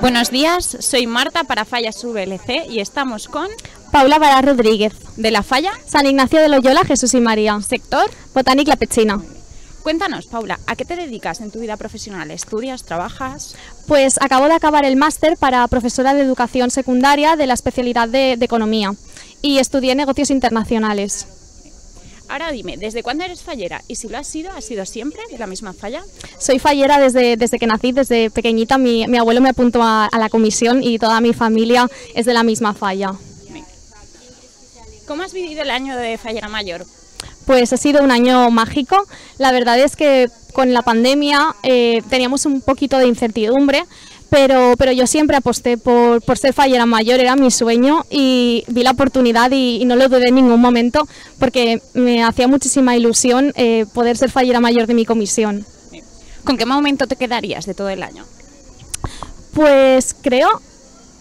Buenos días, soy Marta para Fallas VLC y estamos con Paula Vara Rodríguez. de la Falla, San Ignacio de Loyola, Jesús y María. sector. Botánica La Pechina. Cuéntanos, Paula, ¿a qué te dedicas en tu vida profesional? ¿Estudias, trabajas? Pues acabo de acabar el máster para profesora de educación secundaria de la especialidad de, de Economía y estudié negocios internacionales. Ahora dime, ¿desde cuándo eres fallera? Y si lo has sido, ¿has sido siempre la misma falla? Soy fallera desde, desde que nací, desde pequeñita. Mi, mi abuelo me apuntó a, a la comisión y toda mi familia es de la misma falla. ¿Cómo has vivido el año de fallera mayor? Pues ha sido un año mágico. La verdad es que con la pandemia eh, teníamos un poquito de incertidumbre, pero, pero yo siempre aposté por, por ser fallera mayor, era mi sueño y vi la oportunidad y, y no lo dudé en ningún momento porque me hacía muchísima ilusión eh, poder ser fallera mayor de mi comisión. ¿Con qué momento te quedarías de todo el año? Pues creo,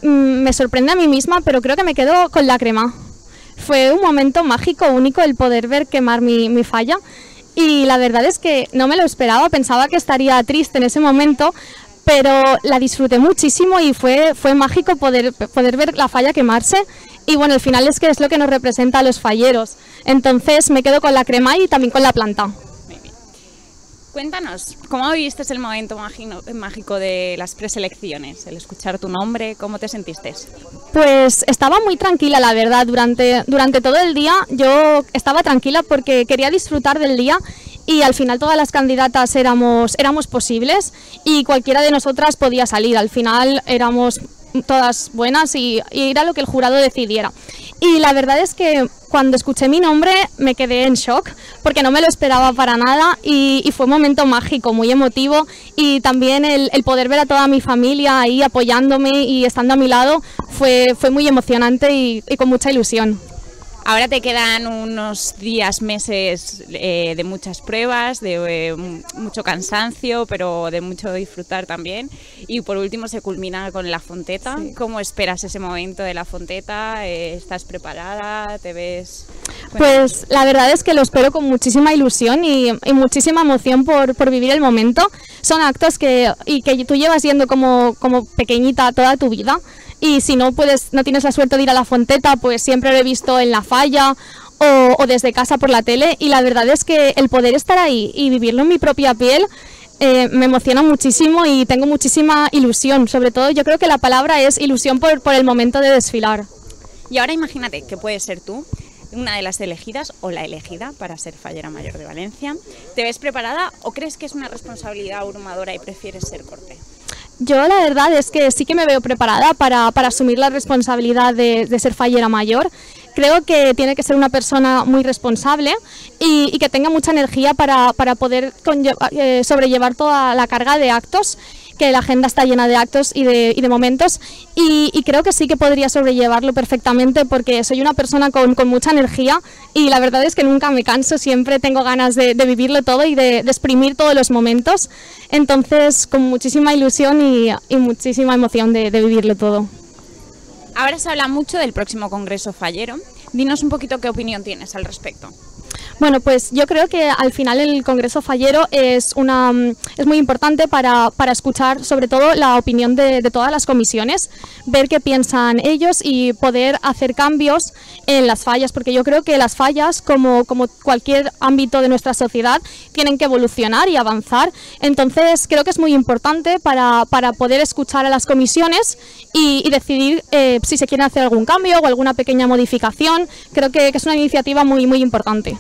mm, me sorprende a mí misma, pero creo que me quedo con la crema. Fue un momento mágico, único, el poder ver quemar mi, mi falla. Y la verdad es que no me lo esperaba, pensaba que estaría triste en ese momento, pero la disfruté muchísimo y fue, fue mágico poder, poder ver la falla quemarse. Y bueno, al final es que es lo que nos representa a los falleros. Entonces me quedo con la crema y también con la planta. Muy bien. Cuéntanos, ¿cómo viviste el momento mágico de las preselecciones? El escuchar tu nombre, ¿cómo te sentiste? Pues estaba muy tranquila, la verdad, durante, durante todo el día yo estaba tranquila porque quería disfrutar del día y al final todas las candidatas éramos, éramos posibles y cualquiera de nosotras podía salir. Al final éramos todas buenas y, y era lo que el jurado decidiera. Y la verdad es que cuando escuché mi nombre me quedé en shock porque no me lo esperaba para nada y, fue un momento mágico, muy emotivo y también el, poder ver a toda mi familia ahí apoyándome y estando a mi lado fue, fue muy emocionante y con mucha ilusión. Ahora te quedan unos días, meses eh, de muchas pruebas, de eh, mu- mucho cansancio, pero de mucho disfrutar también. Y por último se culmina con la fonteta. ¿Cómo esperas ese momento de la fonteta? Eh, ¿Estás preparada? ¿Te ves...? Pues la verdad es que lo espero con muchísima ilusión y, y muchísima emoción por, por vivir el momento. Son actos que, y que tú llevas yendo como, como pequeñita toda tu vida. Y si no puedes, no tienes la suerte de ir a la fonteta, pues siempre lo he visto en la falla o, desde casa por la tele. Y la verdad es que el poder estar ahí y vivirlo en mi propia piel eh, me emociona muchísimo y tengo muchísima ilusión. Sobre todo yo creo que la palabra es ilusión por, por el momento de desfilar. Y ahora imagínate que puedes ser tú una de las elegidas o la elegida para ser fallera mayor de Valencia. ¿Te ves preparada o crees que es una responsabilidad abrumadora y prefieres ser corte? Yo la verdad es que sí que me veo preparada para, para asumir la responsabilidad de, de ser fallera mayor. Creo que tiene que ser una persona muy responsable y, que tenga mucha energía para, para poder eh, sobrellevar toda la carga de actos, que la agenda está llena de actos y de, momentos y, creo que sí que podría sobrellevarlo perfectamente porque soy una persona con, mucha energía y la verdad es que nunca me canso, siempre tengo ganas de, vivirlo todo y de, de exprimir todos los momentos. Entonces, con muchísima ilusión y, y muchísima emoción de, de vivirlo todo. Ahora se habla mucho del próximo Congreso Fallero. Dinos un poquito qué opinión tienes al respecto. Bueno, pues yo creo que al final el Congreso Fallero es, una, mm, es muy importante para, para escuchar sobre todo la opinión de, todas las comisiones, ver qué piensan ellos y poder hacer cambios en las fallas, porque yo creo que las fallas, como, como cualquier ámbito de nuestra sociedad, tienen que evolucionar y avanzar. Entonces creo que es muy importante para, para poder escuchar a las comisiones y, y decidir eh, si se quiere hacer algún cambio o alguna pequeña modificación. Creo que, que es una iniciativa muy, muy importante.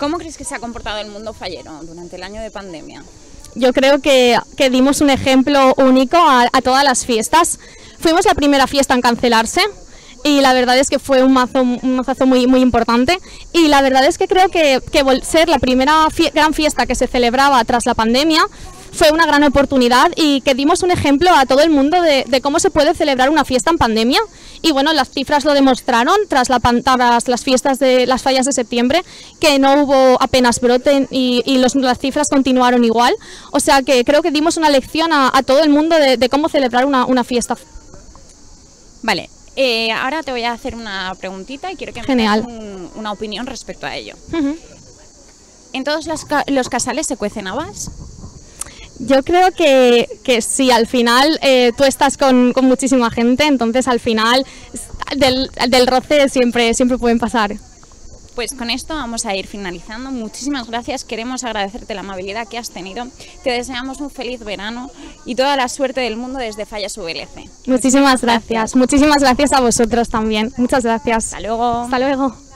¿Cómo crees que se ha comportado el mundo fallero durante el año de pandemia? Yo creo que, que dimos un ejemplo único a, a todas las fiestas. Fuimos la primera fiesta en cancelarse y la verdad es que fue un mazo, un mazazo muy, muy importante. Y la verdad es que creo que, que ser la primera fie- gran fiesta que se celebraba tras la pandemia fue una gran oportunidad y que dimos un ejemplo a todo el mundo de, de cómo se puede celebrar una fiesta en pandemia. Y bueno, las cifras lo demostraron tras, la, tras las fiestas de las fallas de septiembre, que no hubo apenas brote y, y los- las cifras continuaron igual. O sea que creo que dimos una lección a, a todo el mundo de, de cómo celebrar una, una fiesta. Vale, eh, ahora te voy a hacer una preguntita y quiero que me Genial. des un- una opinión respecto a ello. ¿En todos ca- los casales se cuecen habas? Yo creo que, que sí, al final eh, tú estás con, con muchísima gente, entonces al final del, del roce siempre, siempre pueden pasar. Pues con esto vamos a ir finalizando. Muchísimas gracias. Queremos agradecerte la amabilidad que has tenido. Te deseamos un feliz verano y toda la suerte del mundo desde Fallas VLC. Muchísimas gracias. Muchísimas gracias a vosotros también. Muchas gracias. Hasta luego. Hasta luego.